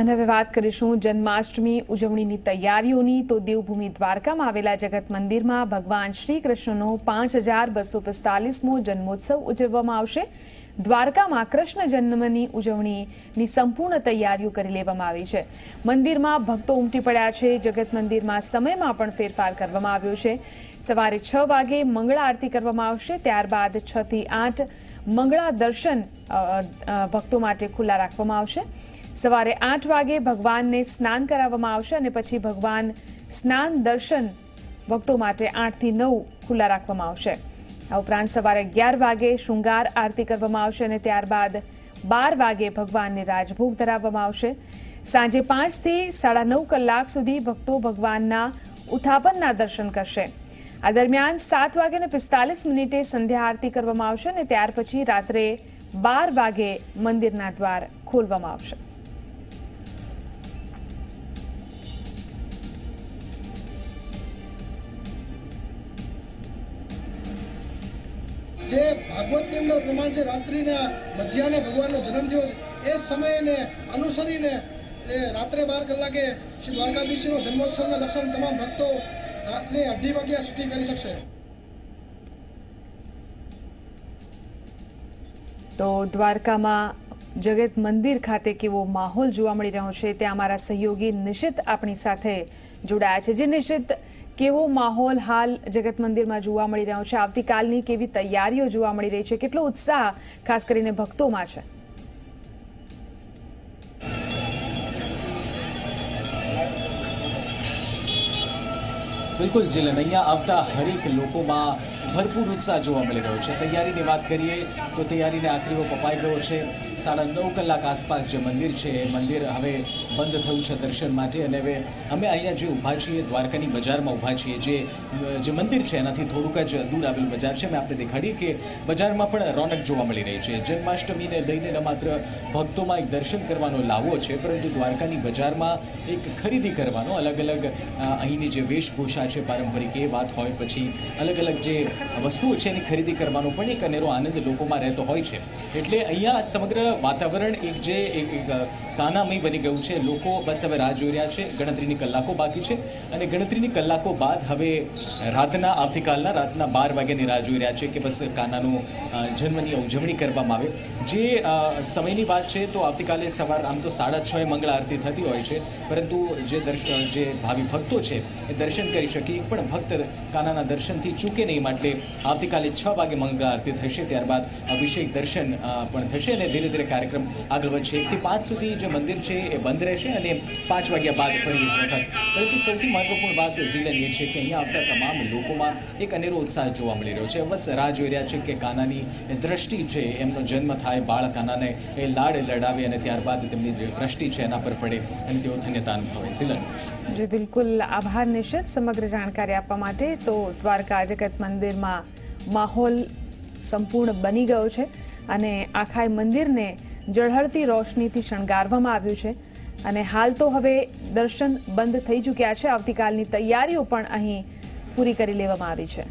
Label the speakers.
Speaker 1: અને હવે વાત કરીશું જન્માષ્ટમી ઉજવણીની તૈયારીઓની. તો દેવભૂમિ દ્વારકામાં આવેલા જગત મંદિરમાં ભગવાન શ્રી કૃષ્ણનો પાંચ હજાર બસો પિસ્તાલીસમો જન્મોત્સવ ઉજવવામાં આવશે. દ્વારકામાં કૃષ્ણ જન્મની ઉજવણીની સંપૂર્ણ તૈયારીઓ કરી લેવામાં આવી છે. મંદિરમાં ભક્તો ઉમટી પડ્યા છે. જગત મંદિરમાં સમયમાં પણ ફેરફાર કરવામાં આવ્યો છે. સવારે છ વાગે મંગળા આરતી કરવામાં આવશે. ત્યારબાદ છ થી આઠ મંગળા દર્શન ભક્તો માટે ખુલ્લા રાખવામાં આવશે. સવારે આઠ વાગે ભગવાનને સ્નાન કરાવવામાં આવશે અને પછી ભગવાન સ્નાન દર્શન ભક્તો માટે આઠથી નવ ખુલ્લા રાખવામાં આવશે. આ ઉપરાંત સવારે અગિયાર વાગે શૃંગાર આરતી કરવામાં આવશે અને ત્યારબાદ બાર વાગે ભગવાનને રાજભોગ ધરાવવામાં આવશે. સાંજે પાંચથી સાડા નવ કલાક સુધી ભક્તો ભગવાનના ઉત્થાપનના દર્શન કરશે. આ દરમિયાન સાત વાગે અને પિસ્તાલીસ મિનિટે સંધ્યા આરતી કરવામાં આવશે અને ત્યાર પછી રાત્રે બાર વાગે મંદિરના દ્વાર ખોલવામાં આવશે.
Speaker 2: જે ભાગવતની અંદર પ્રમાણ છે, રાત્રિના મધ્યાહને ભગવાનનો જન્મ થયો. એ સમયને અનુસરીને રાત્રે બાર કલાકે શ્રી દ્વારકાધીશનો જન્મોત્સવના દર્શન તમામ ભક્તો રાતને અઢી વાગ્યા સુધી કરી શકશે.
Speaker 1: તો દ્વારકામાં જગત મંદિર ખાતે કેવો માહોલ જોવા મળી રહ્યો છે, ત્યાં અમારા સહયોગી નિશિત આપણી સાથે જોડાયા છે. જે નિશિત કેવો માહોલ હાલ જગત મંદિરમાં જોવા મળી રહ્યો છે? આવતીકાલની કેવી તૈયારીઓ જોવા મળી રહી છે? કેટલો ઉત્સાહ ખાસ કરીને ભક્તોમાં છે?
Speaker 3: બિલકુલ જીલન અહીંયા આવતા હરેક લોકોમાં ભરપૂર ઉત્સાહ જોવા મળી રહ્યો છે. તૈયારીની વાત કરીએ તો તૈયારીને આખરીઓ પપાઈ ગયો છે. સાડા નવ કલાક આસપાસ જે મંદિર છે, એ મંદિર હવે બંધ થયું છે દર્શન માટે. અને હવે અમે અહીંયા જે ઊભા છીએ, દ્વારકાની બજારમાં ઊભા છીએ, જે જે મંદિર છે, એનાથી થોડુંક જ દૂર આવેલું બજાર છે. અમે આપણે દેખાડીએ કે બજારમાં પણ રોનક જોવા મળી રહી છે. જન્માષ્ટમીને લઈને ન માત્ર ભક્તોમાં એક દર્શન કરવાનો લાવો છે, પરંતુ દ્વારકાની બજારમાં એક ખરીદી કરવાનો અલગ અલગ અહીંની જે વેશભૂષા છે પારંપરિક એ વાત હોય પછી અલગ અલગ જે વસ્તુઓ છે એની ખરીદી કરવાનો પણ એક અનેરો આનંદ લોકોમાં રહેતો હોય છે. એટલે અહીંયા સમગ્ર વાતાવરણ એક જે એક કાનામય બની ગયું છે. લોકો બસ હવે રાહ જોઈ રહ્યા છે. ગણતરીની કલાકો બાકી છે અને ગણતરીની કલાકો બાદ હવે રાતના, આવતીકાલના રાતના બાર વાગ્યાની રાહ જોઈ રહ્યા છે કે બસ કાનાનો જન્મની ઉજવણી કરવામાં આવે. જે સમયની વાત છે તો આવતીકાલે સવાર, આમ તો સાડા છ એ મંગળા આરતી થતી હોય છે. પરંતુ જે દર્શન જે ભાવિ ભક્તો છે એ દર્શન કરી શકે એક પણ ભક્ત કાનાના દર્શનથી ચૂકે નહીં માટે આવતીકાલે છ વાગે મંગળા આરતી થશે, ત્યારબાદ અભિષેક દર્શન પણ થશે અને ધીરે ધીરે કાર્યક્રમ આગળ વધશે. એકથી પાંચ સુધી જે મંદિર છે એ બંધ રહેશે અને પાંચ વાગ્યા બાદ ફરી એક વખત. પરંતુ સૌથી મહત્વપૂર્ણ વાત ઝીલન એ છે કે અહીંયા આવતા તમામ લોકોમાં એક અનેરો ઉત્સાહ જોવા મળી રહ્યો છે. બસ રાહ જોઈ રહ્યા છે કે કાનાની દ્રષ્ટિ છે, એમનો જન્મ થાય, બાળ કાનાને એ લાડ લડાવે અને ત્યારબાદ તેમની જે દ્રષ્ટિ છે એના પર પડે અને તેઓ ધન્યતા અનુભવે. ઝીલન.
Speaker 1: જે, બિલકુલ આભાર નિશિત. સમગ્ર જાણકારી આપવા માટે તો દ્વારકા જગત મંદિરમાં માહોલ સંપૂર્ણ બની ગયો છે અને આખા મંદિરને જળહળતી રોશનીથી શણગારવામાં આવ્યું છે. અને હાલ તો હવે દર્શન બંધ થઈ ચૂક્યા છે. આવતીકાલની તૈયારીઓ પણ અહીં પૂરી કરી લેવામાં આવી છે.